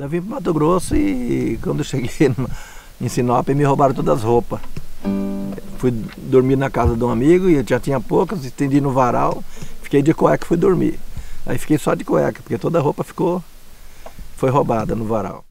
Daí vim para Mato Grosso e quando cheguei em Sinop me roubaram todas as roupas. Fui dormir na casa de um amigo e eu já tinha poucas, estendi no varal, fiquei de cueca e fui dormir. Aí fiquei só de cueca, porque toda a roupa ficou foi roubada no varal.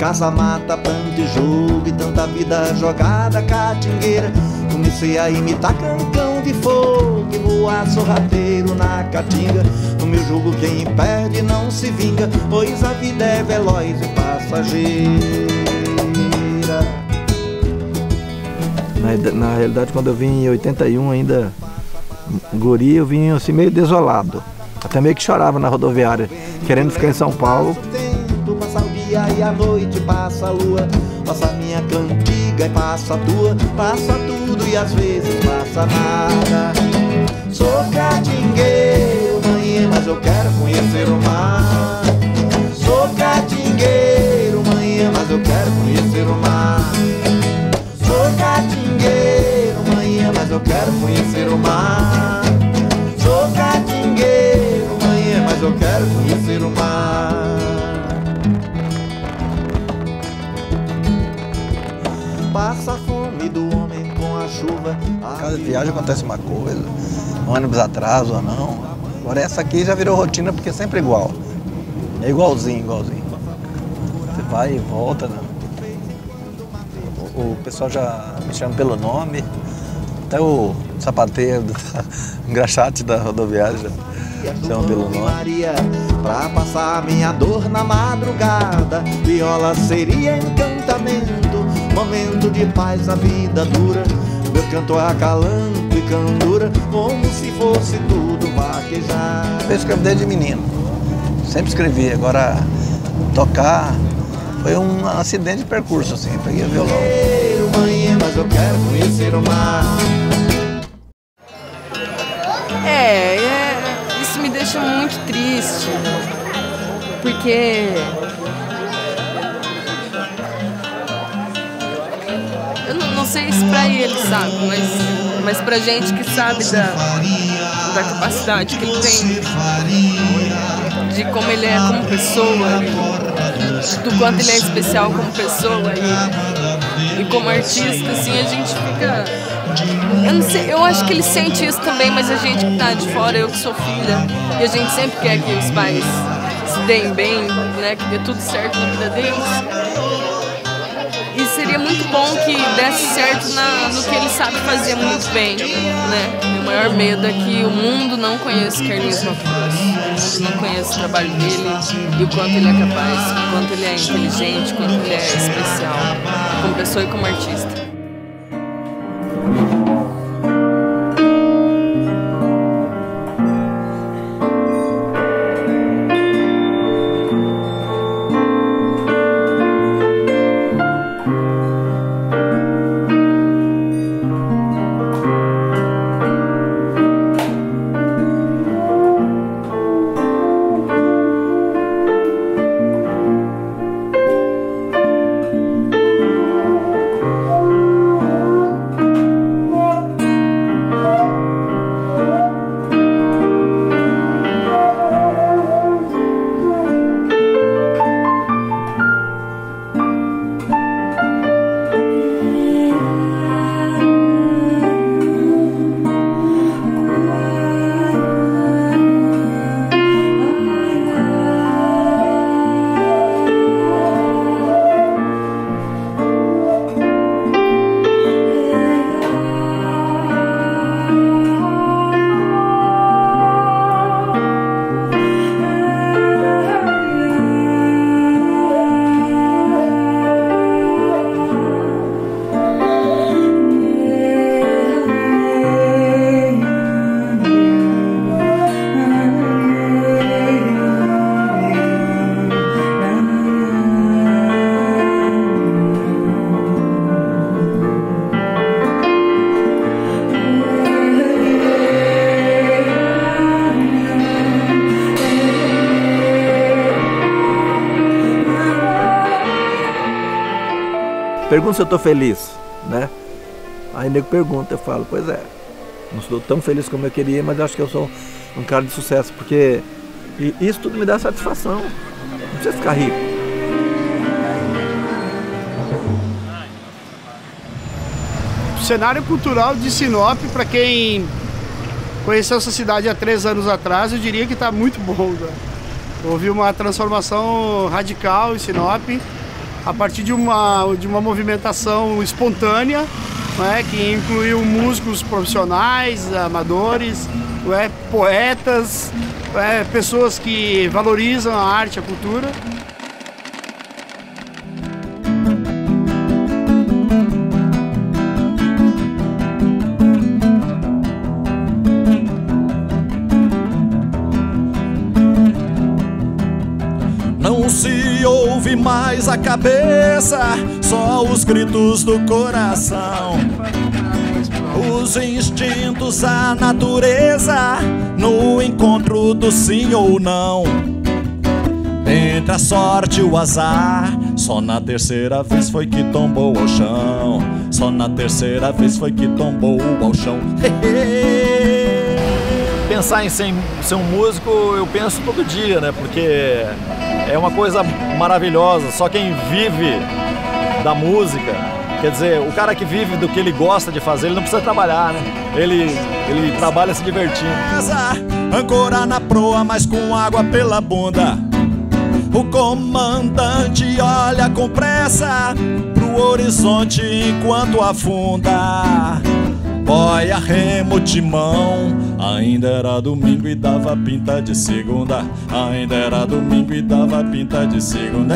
Casa mata, tanto jogo e tanta vida jogada catingueira Comecei a imitar cancão de fogo e voar sorrateiro na caatinga No meu jogo quem perde não se vinga, pois a vida é veloz e passageira Na, na realidade, quando eu vim em 81, ainda guri, eu vim assim meio desolado. Até meio que chorava na rodoviária, querendo ficar em São Paulo. Dia e a noite, passa a lua. Passa a minha cantiga e passa a tua. Passa tudo e às vezes passa nada. Sou catingueiro, mãe, mas eu quero conhecer o mar Viagem acontece uma coisa, ônibus atrasa ou não. Agora essa aqui já virou rotina porque é sempre igual. É igualzinho, igualzinho. Você vai e volta, né? O, o pessoal já me chama pelo nome. Até o sapateiro, do, engraxate da rodoviária já chama pelo nome. Maria, pra passar minha dor na madrugada, viola seria encantamento, momento de paz na vida dura. Meu canto acalanto e candura, como se fosse tudo vaquejar. Eu escrevo desde menino. Sempre escrevi. Agora tocar foi um acidente de percurso, assim. Peguei o violão. Manhã, mas eu quero conhecer o mar. É, é, isso me deixa muito triste, porque não, sei se pra ele, sabe, mas, mas pra gente que sabe da, da capacidade que ele tem, de como ele é como pessoa, do quanto ele é especial como pessoa e, e como artista, assim, a gente fica eu não sei, eu acho que ele sente isso também, mas a gente que tá de fora, eu que sou filha, e a gente sempre quer que os pais se deem bem, né? Que dê tudo certo na vida deles. Seria muito bom que desse certo na- no que ele sabe fazer muito bem, né? Meu maior medo é que o mundo não conheça Carlinhos Mato Grosso. O mundo não conheça o trabalho dele e o quanto ele é capaz, o quanto ele é inteligente, o quanto ele é especial, como pessoa e como artista. Pergunta se eu tô feliz, né? Aí o nego pergunta, eu falo, pois é, não estou tão feliz como eu queria, mas acho que eu sou um cara de sucesso, porque isso tudo me dá satisfação. Não precisa ficar rico. O cenário cultural de Sinop, para quem conheceu essa cidade há três anos atrás, eu diria que está muito bom. Né? Houve uma transformação radical em Sinop, a partir de uma, de uma movimentação espontânea, né, que incluiu músicos profissionais, amadores, né, poetas, né, pessoas que valorizam a arte, a cultura. Ouve mais a cabeça, só os gritos do coração. Os instintos, a natureza, no encontro do sim ou não. Entre a sorte e o azar, só na terceira vez foi que tombou ao chão. Só na terceira vez foi que tombou ao chão. Pensar em ser, ser um músico, eu penso todo dia, né? Porque é uma coisa maravilhosa. Só quem vive da música, quer dizer, o cara que vive do que ele gosta de fazer, ele não precisa trabalhar, né? Ele, ele trabalha se divertindo. Ancorar na proa, mas com água pela bunda. O comandante olha com pressa pro horizonte enquanto afunda. Boia, remo, timão. Ainda era domingo e dava pinta de segunda. Ainda era domingo e dava pinta de segunda.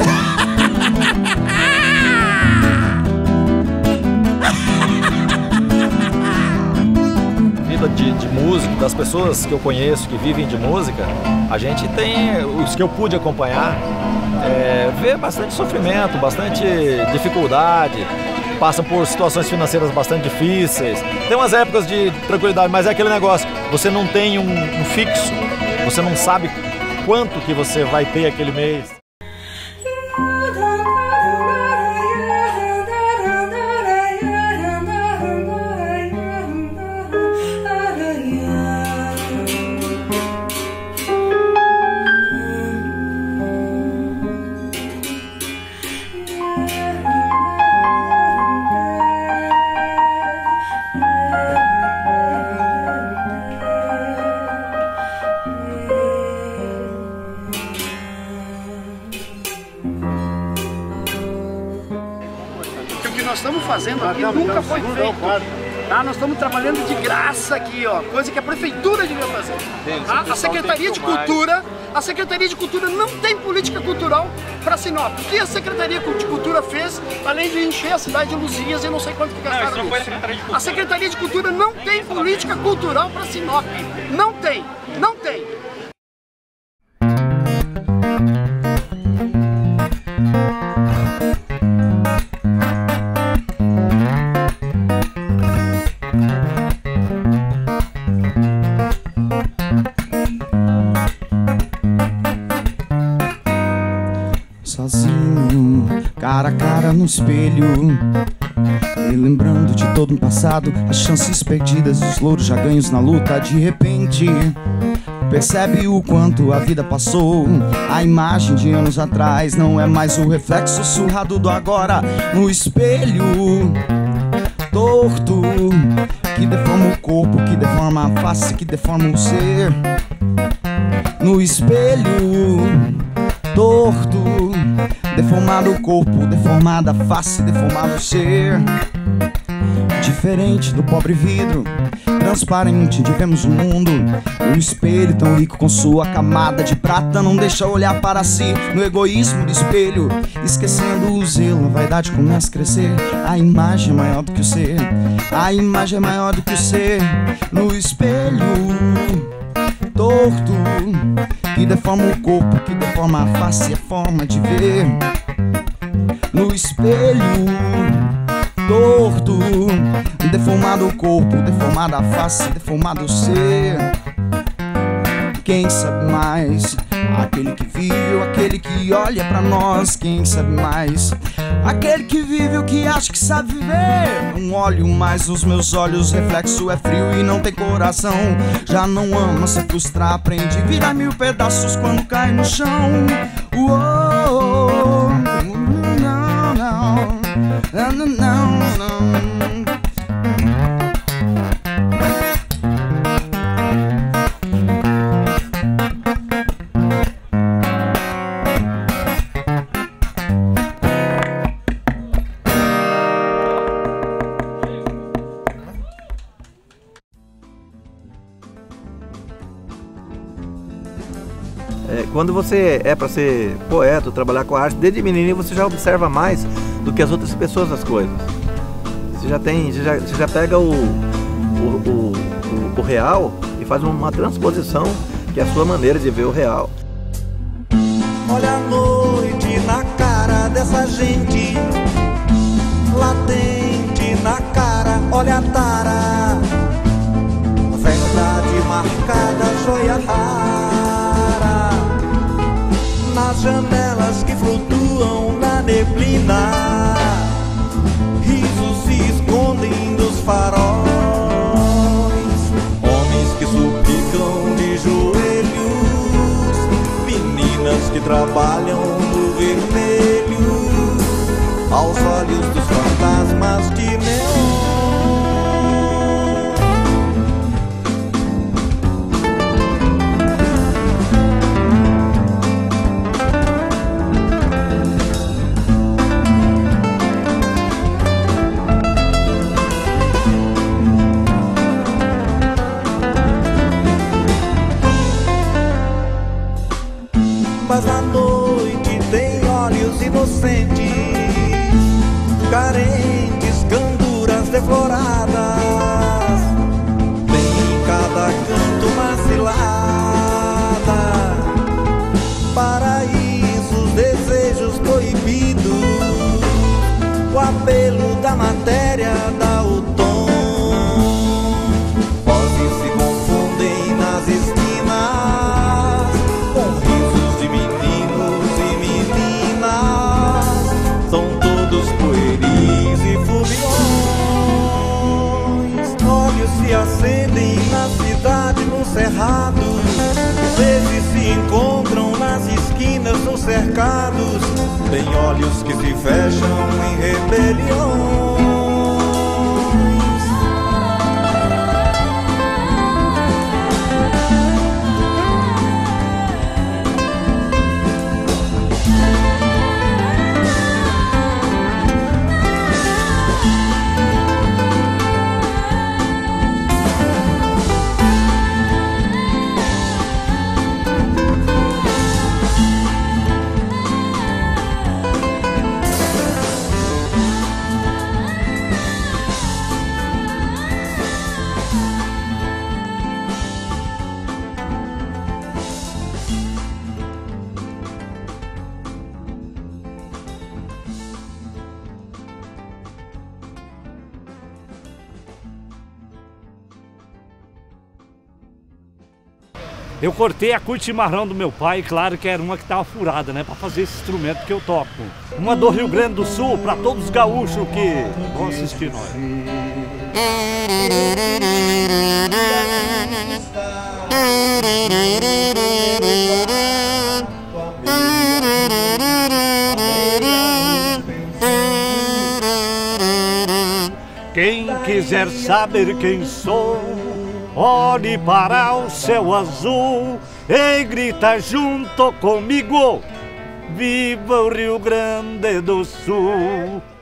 Vida de, de músico, das pessoas que eu conheço que vivem de música, a gente tem, os que eu pude acompanhar, é, vê bastante sofrimento, bastante dificuldade, passa por situações financeiras bastante difíceis. Tem umas épocas de tranquilidade, mas é aquele negócio, você não tem um, um fixo, você não sabe quanto que você vai ter aquele mês. Fazendo aqui nunca foi feito. Tá? Nós estamos trabalhando de graça aqui, ó, coisa que a prefeitura devia fazer. Tá? A Secretaria de Cultura, a Secretaria de Cultura não tem política cultural para Sinop. O que a Secretaria de Cultura fez, além de encher a cidade de luzias e não sei quanto que gastaram não, isso? A Secretaria de Cultura não tem política cultural para Sinop. Não tem, não tem. No espelho. E lembrando de todo um passado, as chances perdidas, os louros já ganhos na luta. De repente, percebe o quanto a vida passou. A imagem de anos atrás não é mais o reflexo surrado do agora no espelho. Torto, que deforma o corpo, que deforma a face, que deforma o ser. No espelho, torto Deformado o corpo, deformada a face, deformado o ser. Diferente do pobre vidro, transparente de vemos o mundo. O espelho tão rico com sua camada de prata não deixa olhar para si no egoísmo do espelho. Esquecendo o zelo, a vaidade começa a crescer. A imagem é maior do que o ser, a imagem é maior do que o ser. No espelho, torto que deforma o corpo, que deforma a face a forma de ver. No espelho, torto, deformado o corpo, deformada a face, deformado o ser. Quem sabe mais? Aquele que vive, aquele que olha para nós, quem sabe mais. Aquele que vive o que acha que sabe viver. Não olho mais nos meus olhos, reflexo é frio e não tem coração. Já não ama se frustrar, aprende virar mil pedaços quando cai no chão. Uou, não, não, não, não, não. É, quando você é para ser poeta, trabalhar com arte, desde menininho você já observa mais do que as outras pessoas as coisas. Você já tem, você já, você já pega o, o, o, o, real e faz uma transposição que é a sua maneira de ver o real. Olha a noite na cara dessa gente Latente na cara, olha a tara trabalham no vermelho. Aos olhos dos fantasmas de neon inocentes, carentes, canduras defloradas. Tem em cada canto uma cilada, paraísos, desejos proibidos. O apelo da matéria dá nos cercados. Tem olhos que se fecham em rebeliões. Eu cortei a curtimarrão do meu pai, claro que era uma que tava furada, né, para fazer esse instrumento que eu toco. Uma do Rio Grande do Sul para todos os gaúchos que vão assistir nós. Quem quiser saber quem sou, olhe para o céu azul e grita junto comigo: Viva o Rio Grande do Sul!